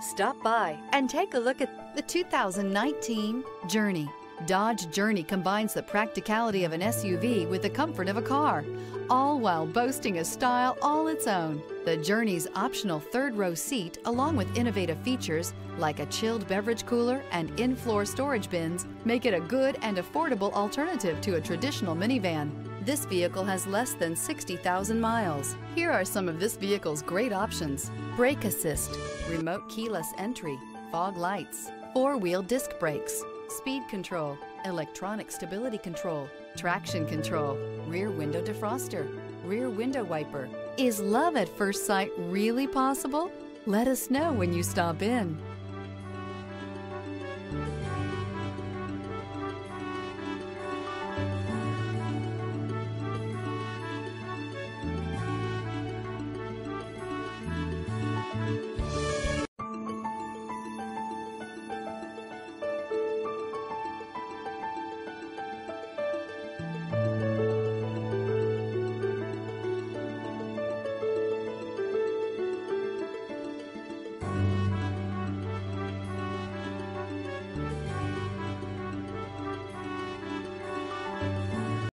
Stop by and take a look at the 2019 Journey. Dodge Journey combines the practicality of an SUV with the comfort of a car, all while boasting a style all its own. The Journey's optional third row seat, along with innovative features like a chilled beverage cooler and in-floor storage bins, make it a good and affordable alternative to a traditional minivan. This vehicle has less than 60,000 miles. Here are some of this vehicle's great options. Brake assist, remote keyless entry, fog lights, four-wheel disc brakes, speed control, electronic stability control, traction control, rear window defroster, rear window wiper. Is love at first sight really possible? Let us know when you stop in.